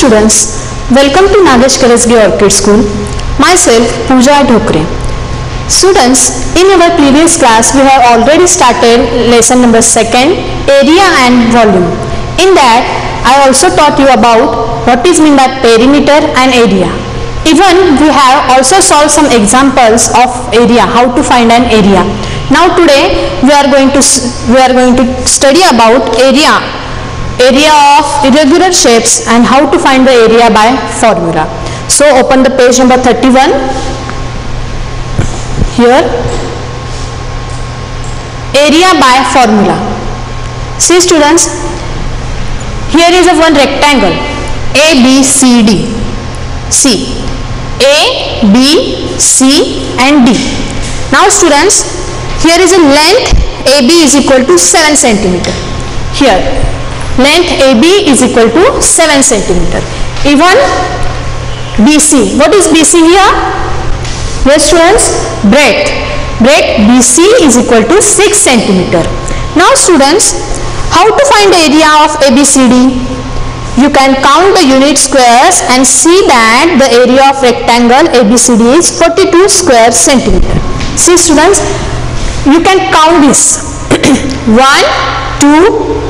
Students, welcome to Nagesh Karasgi Orchid School. Myself Pooja Dhokre. Students, in our previous class we have already started lesson number 2nd, area and volume. In that, I also taught you about what is mean by perimeter and area. Even we have also solved some examples of area, how to find an area. Now today we are going to we are going to study about area area of irregular shapes and how to find the area by formula. So open the page number 31 here area by formula. See students here is a one rectangle A B C D. See A B C and D. Now students here is a length AB is equal to 7 centimeter. Here length AB is equal to 7 centimeter. Even BC. What is BC here? Yes students, breadth. Breadth BC is equal to 6 centimeter. Now students, how to find the area of ABCD? You can count the unit squares and see that the area of rectangle ABCD is 42 square centimeter. See students, you can count this. 1, 2,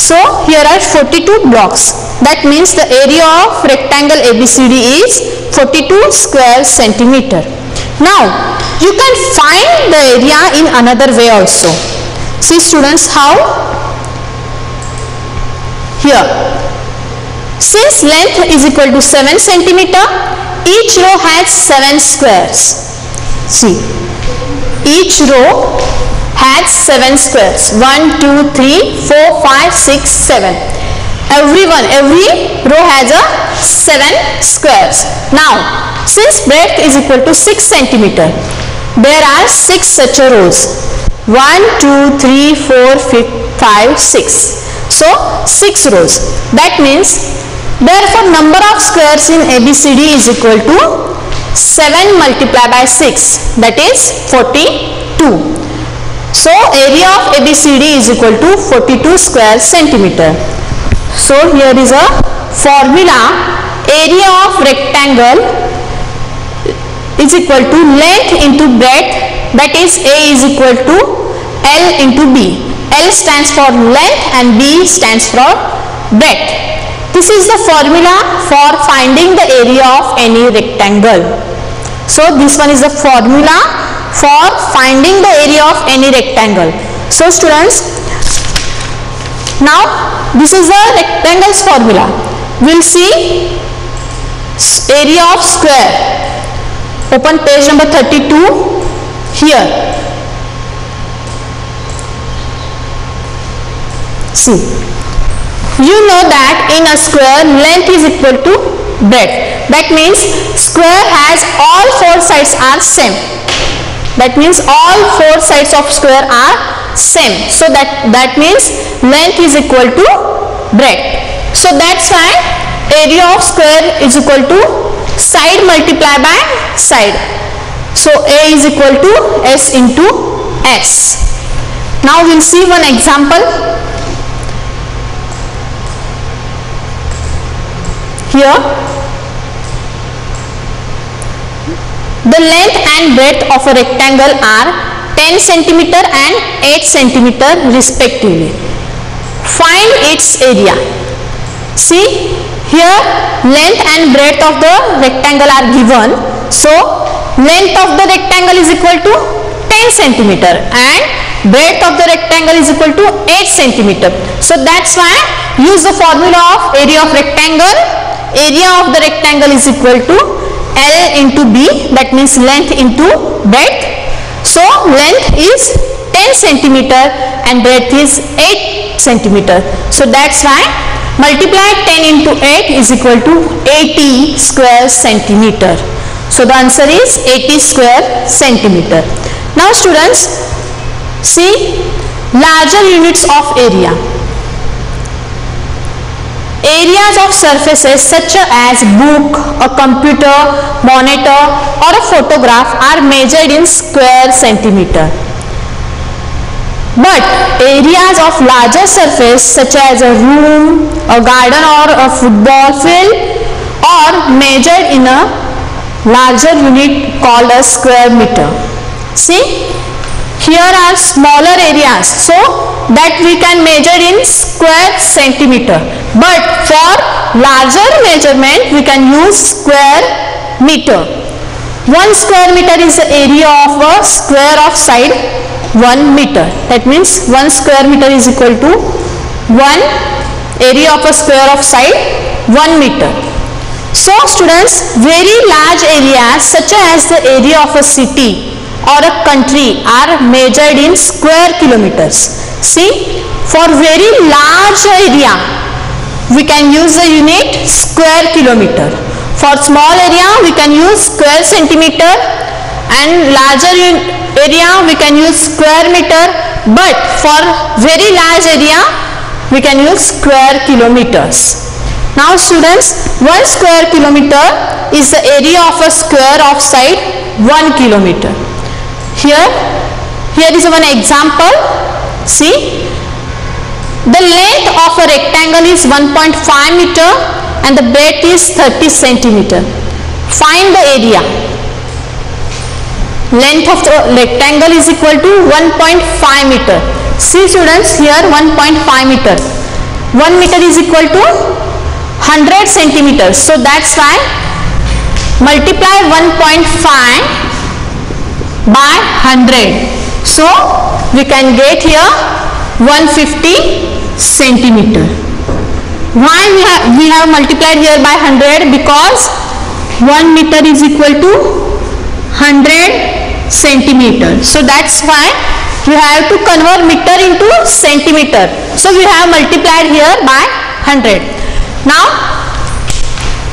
So here are 42 blocks. That means the area of rectangle ABCD is 42 square centimeter. Now you can find the area in another way also. See students how? Here. Since length is equal to 7 centimeter, each row has 7 squares. See, each row has 7 squares. 1, 2, 3, 4, 5, 6, 7. Every one, every row has a 7 squares. Now, since breadth is equal to 6 centimeter, there are 6 such rows. 1, 2, 3, 4, 5, 6. So, 6 rows. That means, therefore number of squares in ABCD is equal to 7 multiplied by 6 that is 42. So area of ABCD is equal to 42 square centimeter. So here is a formula area of rectangle is equal to length into breadth that is A is equal to L into B. L stands for length and B stands for breadth. This is the formula for finding the area of any rectangle. So this one is the formula for finding the area of any rectangle. So students, now this is the rectangle's formula. We'll see area of square. Open page number 32 here. See, you know that in a square length is equal to breadth. That means square has all four sides are same. That means all four sides of square are same. So that that means length is equal to breadth. So that's why area of square is equal to side multiplied by side. So A is equal to S into S. Now we'll see one example. Here the length and breadth of a rectangle are 10 centimeter and 8 centimeter respectively. Find its area. See here length and breadth of the rectangle are given. So length of the rectangle is equal to 10 centimeter and breadth of the rectangle is equal to 8 centimeter. So that's why use the formula of area of rectangle. Area of the rectangle is equal to L into B that means length into breadth. So length is 10 centimeter and breadth is 8 centimeter. So that's why multiply 10 into 8 is equal to 80 square centimeter. So the answer is 80 square centimeter. Now students, see larger units of area. Areas of surfaces such as book, a computer, monitor or a photograph are measured in square centimeter. But areas of larger surface such as a room, a garden or a football field are measured in a larger unit called a square meter. See, here are smaller areas so that we can measure in square centimeter. But for larger measurement we can use square meter. 1 square meter is the area of a square of side 1 meter. That means 1 square meter is equal to 1 area of a square of side 1 meter. So students, very large areas such as the area of a city or a country are measured in square kilometers. See, for very large area, we can use the unit square kilometer. For small area, we can use square centimeter and larger area, we can use square meter. But for very large area, we can use square kilometers. Now students, 1 square kilometer is the area of a square of side 1 kilometer. Here, here is one example. See, the length of a rectangle is 1.5 meter and the breadth is 30 centimeter. Find the area. Length of the rectangle is equal to 1.5 meter. See students here 1.5 meter. 1 meter is equal to 100 centimeters. So that's why multiply 1.5 by 100. So we can get here 150 centimeter. Why we have, we have multiplied here by 100? Because 1 meter is equal to 100 centimeter. So that's why we have to convert meter into centimeter. So we have multiplied here by 100. Now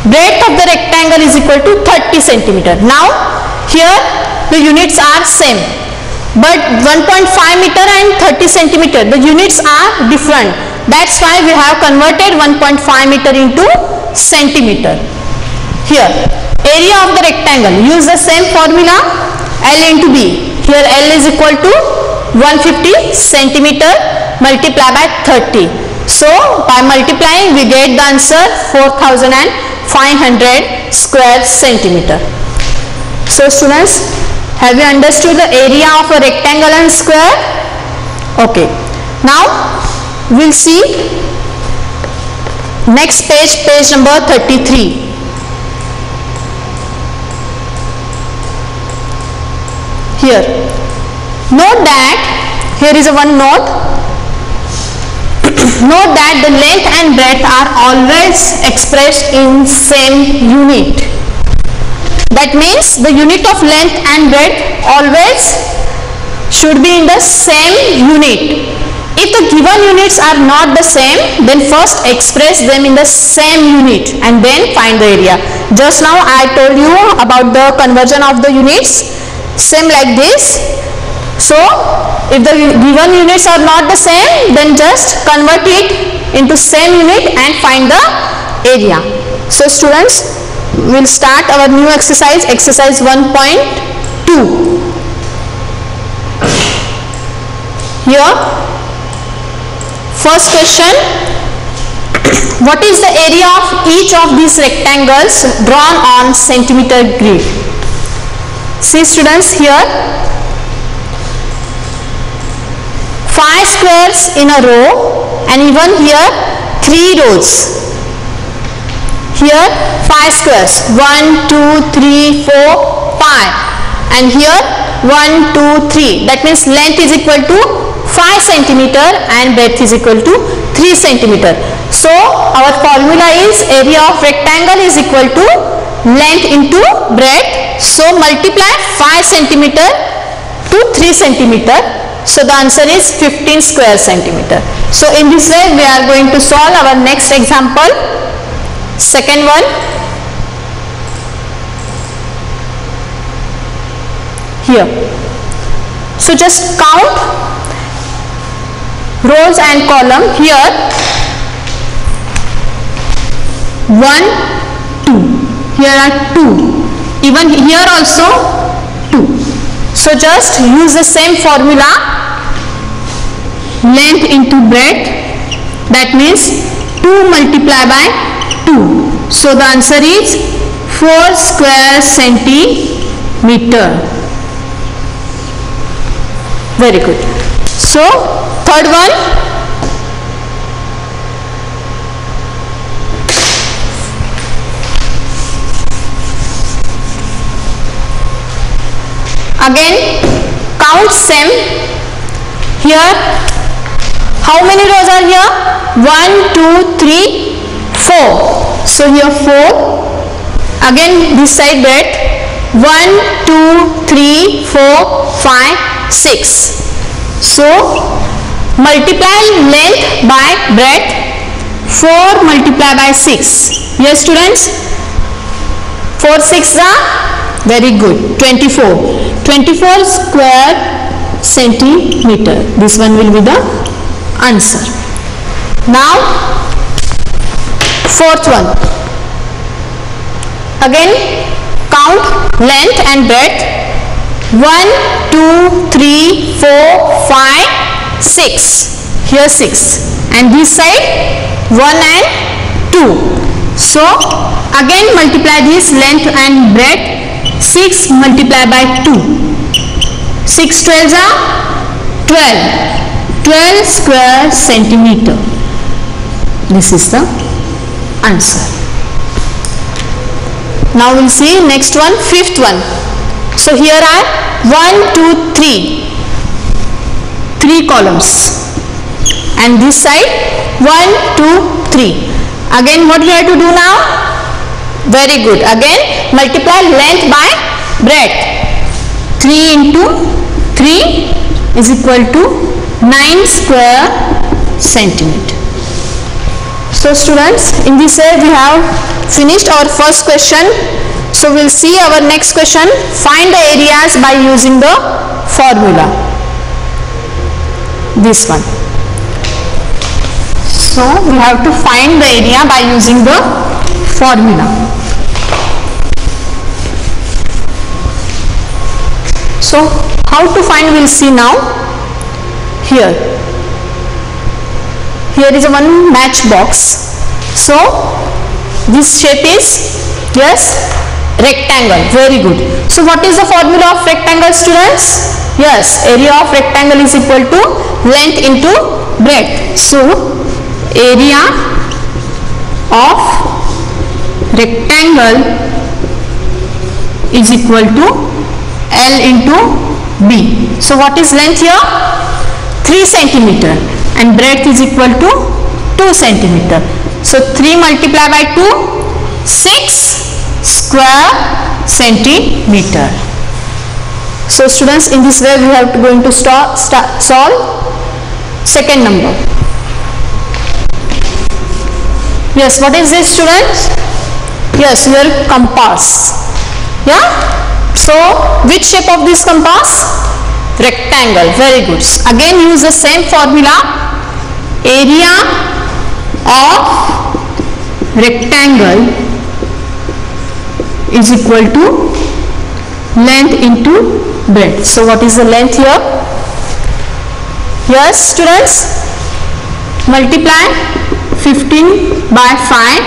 breadth of the rectangle is equal to 30 centimeter. Now here the units are same but 1.5 meter and 30 centimeter the units are different. That's why we have converted 1.5 meter into centimeter. Here area of the rectangle use the same formula L into B. Here L is equal to 150 centimeter multiply by 30. So by multiplying we get the answer 4500 square centimeter. So students have you understood the area of a rectangle and square? Okay. Now we'll see next page page number 33. Here note that here is a one note note that the length and breadth are always expressed in same unit. That means the unit of length and breadth always should be in the same unit. If the given units are not the same, then first express them in the same unit and then find the area. Just now I told you about the conversion of the units. Same like this. So if the given units are not the same, then just convert it into same unit and find the area. So students, we'll start our new exercise, exercise 1.2. Here, first question, what is the area of each of these rectangles drawn on centimeter grid? See students here, 5 squares in a row and even here 3 rows. Here 5 squares 1, 2, 3, 4, 5 and here 1, 2, 3 that means length is equal to 5 centimeter and breadth is equal to 3 centimeter. So our formula is area of rectangle is equal to length into breadth. So multiply 5 centimeter to 3 centimeter so the answer is 15 square centimeter. So in this way we are going to solve our next example. Second one. Here. So just count rows and column here. 1, 2. Here are 2. Even here also 2. So just use the same formula length into breadth that means 2 multiplied by 2 so the answer is 4 square centimeter. Very good. So third one. Again count same here how many rows are here? 1, 2, 3, 4. So here 4. Again this side breadth. 1, 2, 3, 4, 5, 6. So multiply length by breadth. 4 multiply by 6. Yes students? 4 6 are very good 24 24 square centimeter this one will be the answer. Now fourth one. Again count length and breadth. 1, 2, 3, 4, 5, 6. Here 6. And this side 1 and 2. So again multiply this length and breadth. 6 multiplied by 2. 6 12s are 12. 12 square centimeter. This is the answer. Now we'll see next one, fifth one. So here are 1, 2, 3. 3 columns. And this side 1, 2, 3. Again what we have to do now? Very good. Again multiply length by breadth. 3 into 3 is equal to 9 square centimeter. So students, in this way we have finished our first question. So we'll see our next question. Find the areas by using the formula. This one. So we have to find the area by using the formula. So how to find we'll see now here here is one matchbox. So this shape is yes rectangle. Very good. So what is the formula of rectangle students? Yes area of rectangle is equal to length into breadth. So area of rectangle is equal to L into B. So what is length here? 3 centimeter and breadth is equal to 2 centimeter. So 3 multiplied by 2 6 square centimeter. So students in this way we have to going to start, start solve second number. Yes, what is this students? Yes, your compass. Yeah? So which shape of this compass? rectangle very good again use the same formula area of rectangle is equal to length into breadth. So what is the length here? Yes students multiply 15 by 5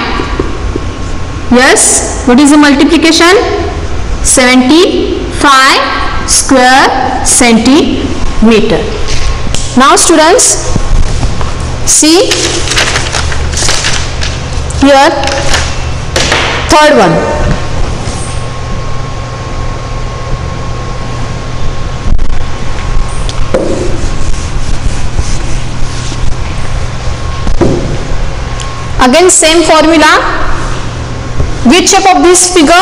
yes what is the multiplication? 75 square centimeter. Now students, see here third one. Again same formula. Which shape of this figure?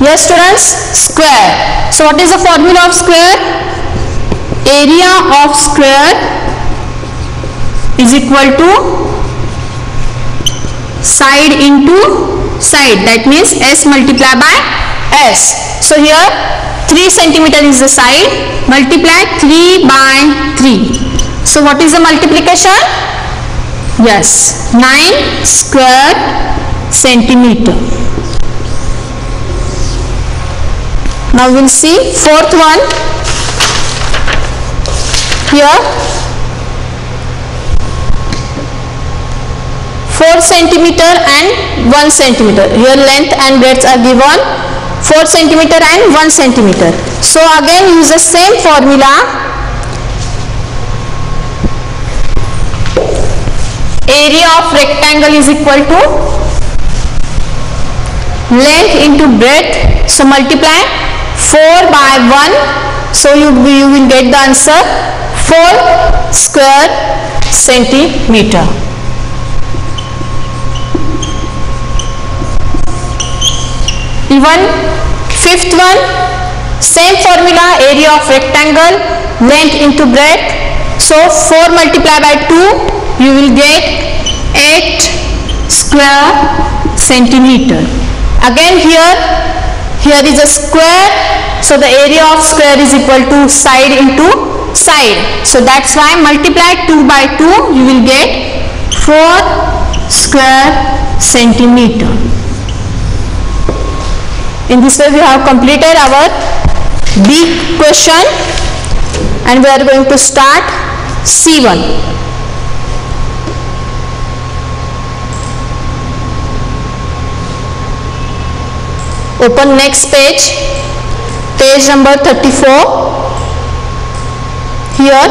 Yes students, square. So what is the formula of square? Area of square is equal to side into side. That means s multiply by s. So here 3 centimeter is the side. Multiply 3 by 3 so what is the multiplication? Yes. 9 square centimeter. Now we'll see fourth one. Here 4 centimeter and 1 centimeter. Here length and breadth are given. 4 centimeter and 1 centimeter. So again use the same formula. Area of rectangle is equal to length into breadth. So multiply 4 by 1 so you, you will get the answer. 4 square centimeter even fifth one same formula area of rectangle length into breadth. So 4 multiplied by 2 you will get 8 square centimeter. Again here here is a square. So the area of square is equal to side into side. So that's why multiply 2 by 2 you will get 4 square centimeter in this way we have completed our B question and we are going to start C1. Open next page, page number 34. Here,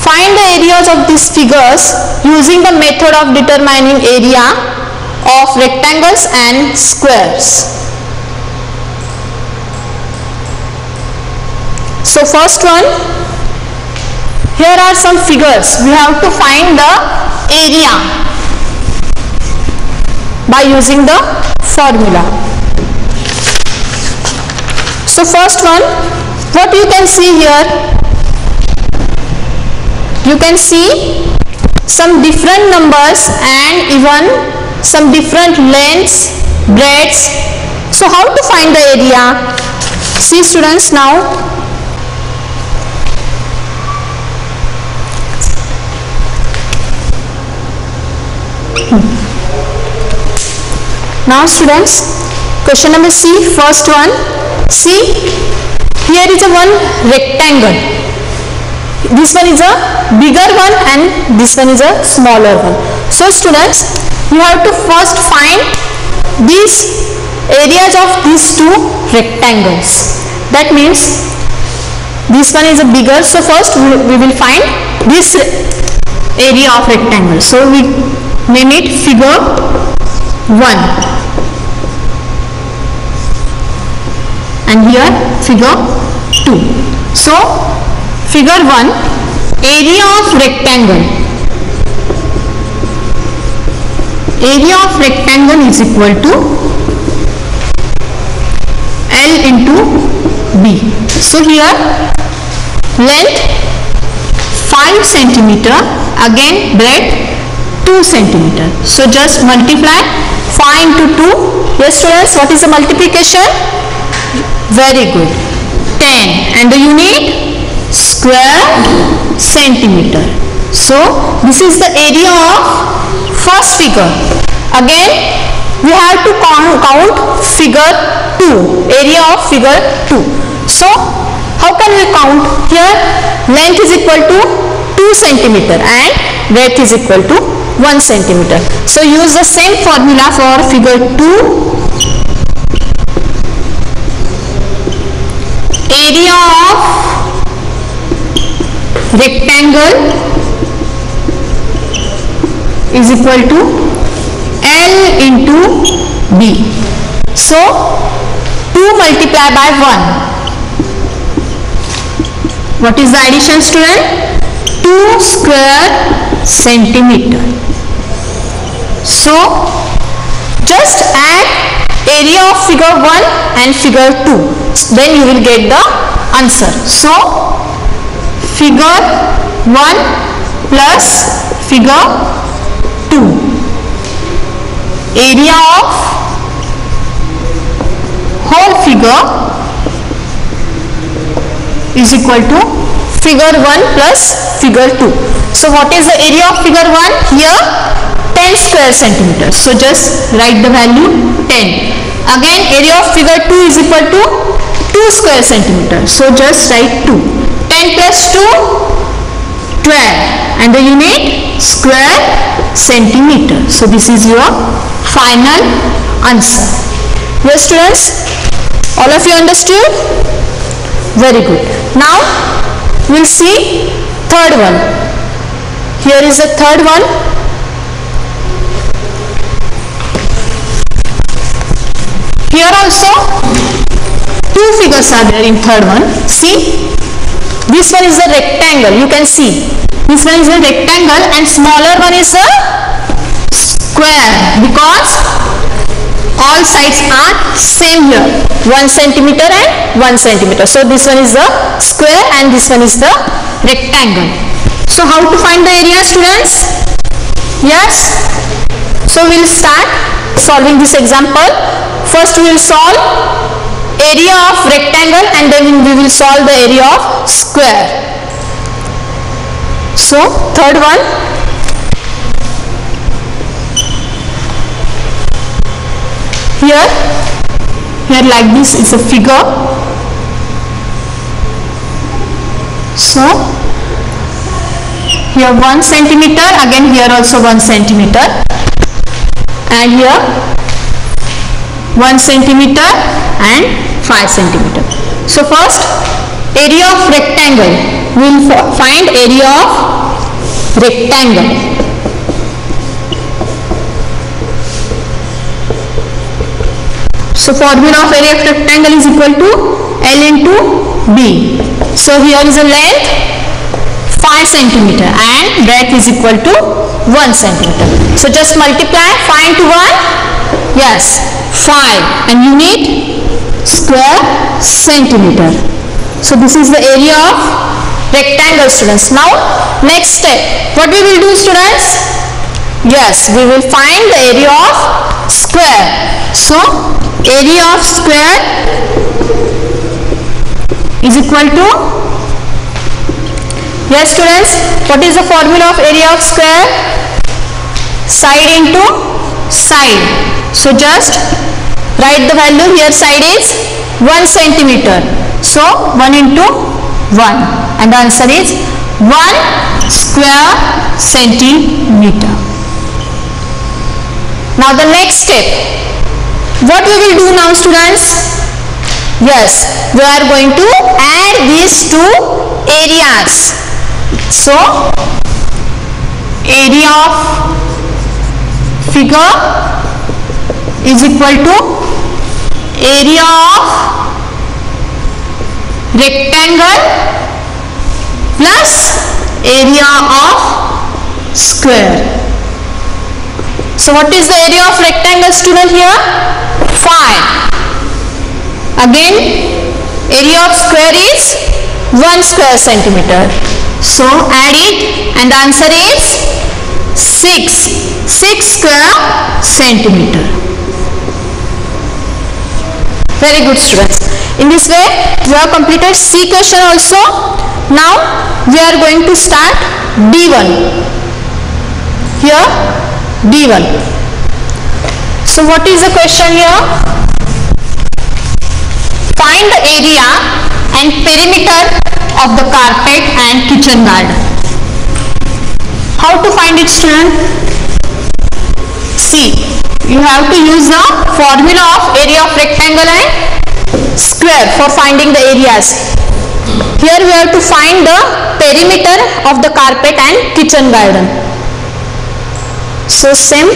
find the areas of these figures using the method of determining area of rectangles and squares. So first one, here are some figures. We have to find the area by using the formula. So first one, what you can see here, you can see some different numbers and even some different lengths, breadths. So how to find the area? See students now. Hmm. Now students, question number C, first one. See, here is a one rectangle. This one is a bigger one and this one is a smaller one. So students, you have to first find these areas of these two rectangles. That means this one is a bigger. So first we will find this area of rectangle. So we name it figure 1 and here figure 2 so figure 1 area of rectangle area of rectangle is equal to L into B. So here length 5 centimeter again breadth 2 centimeter. So just multiply 5 into 2. Yes students what is the multiplication? Very good. 10 and the unit square centimeter. So this is the area of first figure. Again, we have to count figure 2, area of figure 2. So, how can we count? Here, length is equal to 2 centimeter and breadth is equal to 1 centimeter. So, use the same formula for figure 2. Area of rectangle is equal to L into B. So 2 multiplied by 1. What is the addition student? 2 square centimeter. So just add area of figure 1 and figure 2. Then you will get the answer. So figure 1 plus figure 2 area of whole figure is equal to figure 1 plus figure 2 so what is the area of figure 1 here 10 square centimeters. So just write the value 10 again area of figure 2 is equal to 2 square centimeters. So just write 2 10 plus 2 12 and the unit square centimeter. So this is your final answer. Yes students all of you understood? Very good. Now we'll see third one. Here is the third one. Here also two figures are there in third one. See this one is a rectangle you can see. This one is a rectangle and smaller one is a square because all sides are same here. 1 centimeter and 1 centimeter. So this one is the square and this one is the rectangle. So how to find the area students? Yes? So we'll start solving this example. First we will solve area of rectangle and then we will solve the area of square. So third one. Here. Here like this is a figure. So here 1 centimeter again here also 1 centimeter. And here 1 centimeter and 5 centimeter. So first area of rectangle we will find area of rectangle. So formula of area of rectangle is equal to L into B. So here is a length 5 centimeter and breadth is equal to 1 centimeter. So just multiply 5 into 1. Yes, 5 and unit square centimeter. So this is the area of rectangle students. Now next step. What we will do students? Yes, we will find the area of square. So area of square is equal to Yes students, what is the formula of area of square? Side into side. So just write the value here side is 1 centimeter. So 1 into 1 and the answer is 1 square centimeter. Now the next step. What we will do now students? Yes, we are going to add these two areas. So, area of figure is equal to area of rectangle plus area of square. So what is the area of rectangle student here? 5. Again area of square is 1 square centimeter. So add it and the answer is 6. 6 square centimeter. Very good students. In this way we have completed C question also. Now we are going to start D1. Here D1. So what is the question here? Find the area and perimeter of the carpet and kitchen garden. How to find it student? See, you have to use the formula of area of rectangle and square for finding the areas. Here we have to find the perimeter of the carpet and kitchen garden. So same,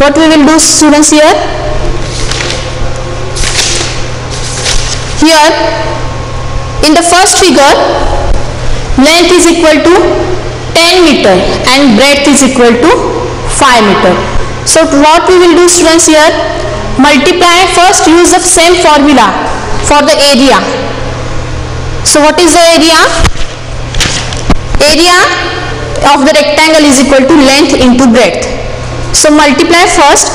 what we will do students here? Here in the first figure length is equal to 10 meter and breadth is equal to 5 meter. So what we will do students here multiply first use the same formula for the area. So what is the area? area of the rectangle is equal to length into breadth. So multiply first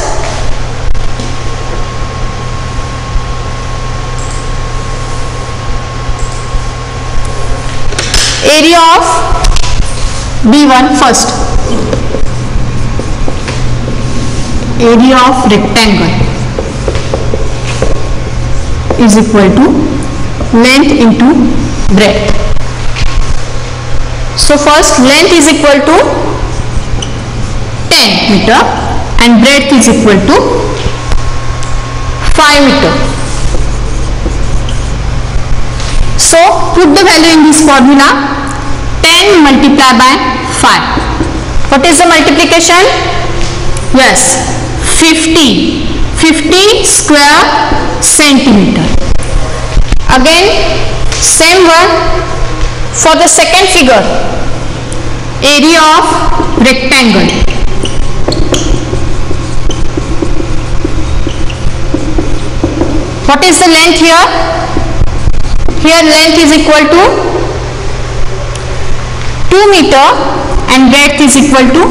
area of B1 first. Area of rectangle is equal to length into breadth. So first length is equal to 10 meter and breadth is equal to 5 meter. So put the value in this formula 10 multiplied by 5. What is the multiplication? Yes 50. 50 square centimeter. Again same one for the second figure area of rectangle what is the length here here length is equal to 2 meter and breadth is equal to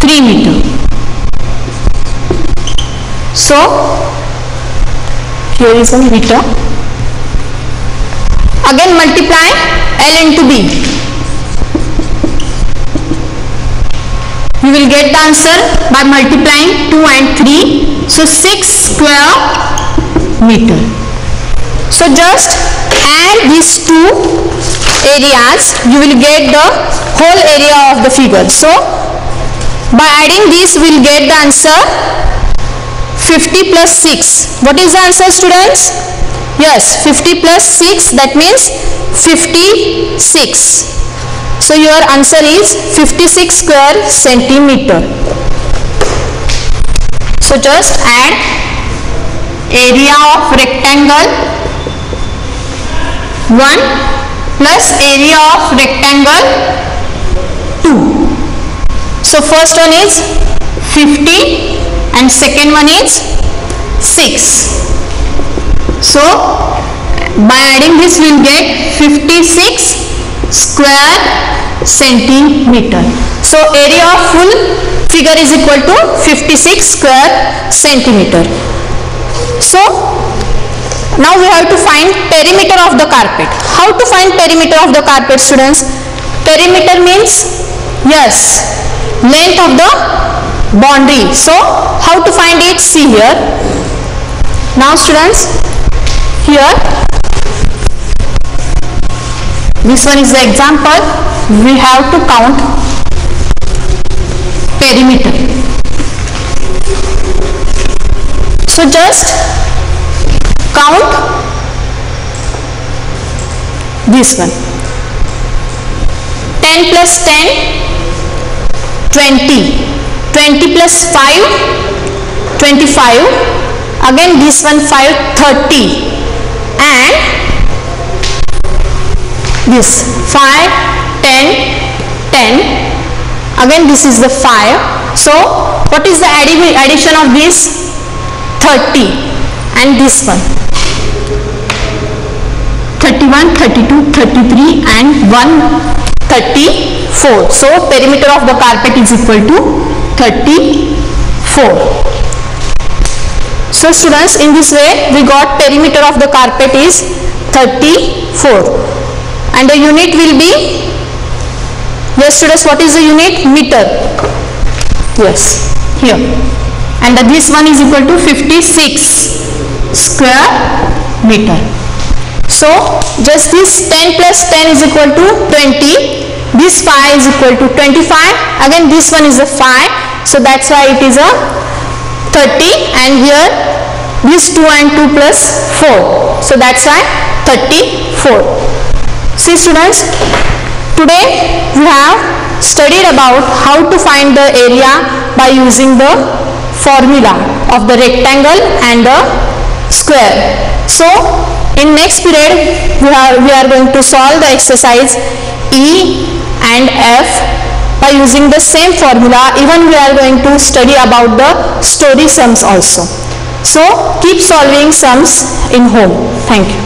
3 meter so here is a meter. Again multiply L into B. You will get the answer by multiplying 2 and 3 so 6 square meter. So just add these two areas. You will get the whole area of the figure. So by adding this we will get the answer 50 plus 6 what is the answer students Yes, 50 plus 6 that means 56. So your answer is 56 square centimeter. So just add area of rectangle 1 plus area of rectangle 2. So first one is 50 and second one is 6. So by adding this we will get 56 square centimeter. So area of full figure is equal to 56 square centimeter. So now we have to find perimeter of the carpet. How to find perimeter of the carpet students? Perimeter means yes length of the boundary. So how to find it? See here. Now students here this one is the example we have to count perimeter so just count this one 10 plus 10 20 20 plus 5 25 again this one 5 30 and this 5 10 10 again this is the 5 so what is the addition of this? 30 and this one. 31 32 33 and 134 so perimeter of the carpet is equal to 34 so students in this way we got perimeter of the carpet is 34 and the unit will be yes students what is the unit? Meter. Yes here. And this one is equal to 56 square meter. So just this 10 plus 10 is equal to 20 this 5 is equal to 25 again this one is a 5 so that's why it is a 30 and here this 2 and 2 plus 4 so that's why 34 see students today we have studied about how to find the area by using the formula of the rectangle and the square. So in next period we are, we are going to solve the exercise E and F by using the same formula even we are going to study about the story sums also. So keep solving sums in home. Thank you.